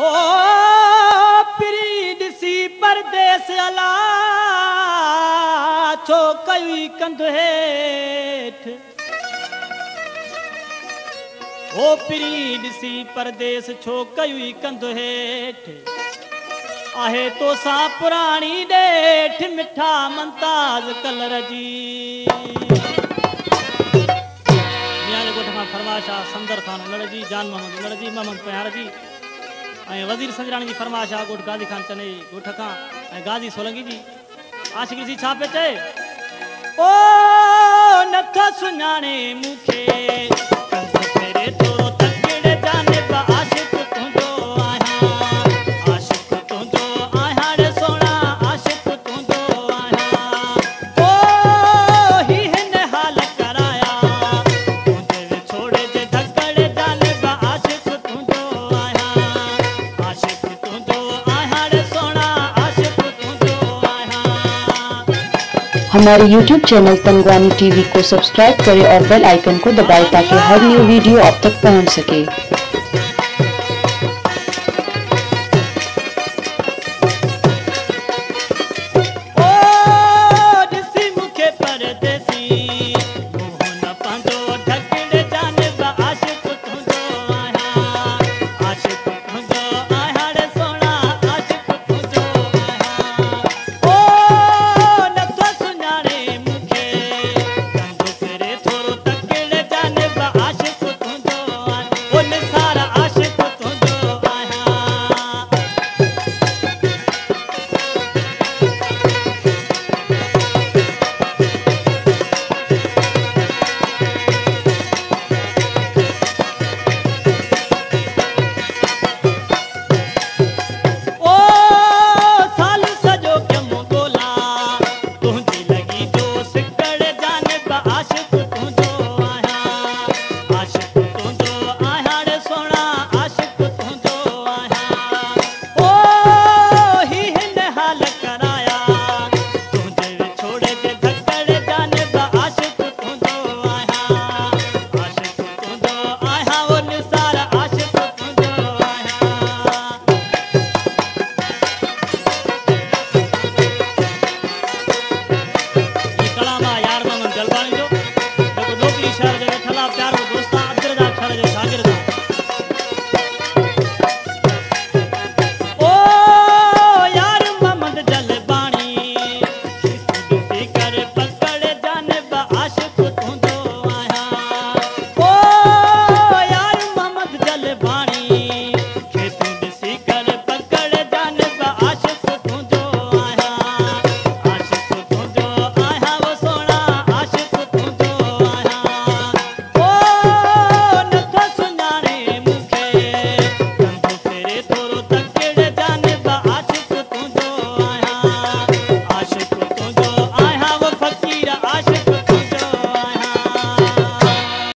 هو پري ڏسي پرديس الا ڇو ڪئي ڪنڌ هيٺ. او پري ڏسي پرديس ڇو ڪئي ڪنڌ هيٺ. آهي تو سان پراڻي ڏيٺ مٺا منتاز ڪلر جي. آهي سندر خان الڙ جي جان محمد الڙ جي محمد پيار جي ۽ وزير سنجراڻي جي فرمائش آهي ڳوٺ گازي خان چني ڳوٺ کان ۽ گازي سولنگي جي. آشڪي جي ڇا پيو چئي؟ سڃاڻي مون کي हमारे YouTube चैनल तंगवानी टीवी को सब्सक्राइब करें और बेल आइकन को दबाएँ ताकि हर न्यू वीडियो आप तक पहुँच सके।